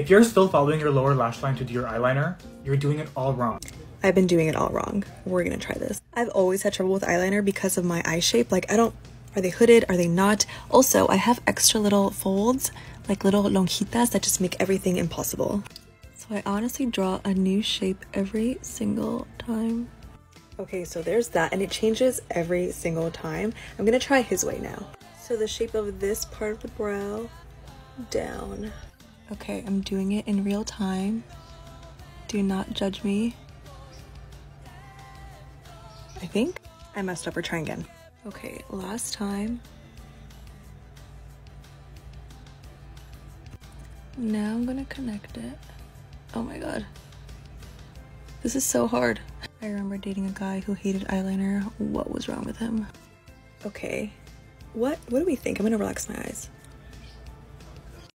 If you're still following your lower lash line to do your eyeliner, you're doing it all wrong. I've been doing it all wrong. We're gonna try this. I've always had trouble with eyeliner because of my eye shape. Like, I don't, are they hooded? Are they not? Also, I have extra little folds, like little lonjitas that just make everything impossible. So I honestly draw a new shape every single time. Okay, so there's that, and it changes every single time. I'm gonna try his way now. So the shape of this part of the brow, down. Okay, I'm doing it in real time. Do not judge me. I think I messed up. We're trying again. Okay, last time. Now I'm gonna connect it. Oh my god. This is so hard. I remember dating a guy who hated eyeliner. What was wrong with him? Okay. What what do we think? I'm gonna relax my eyes.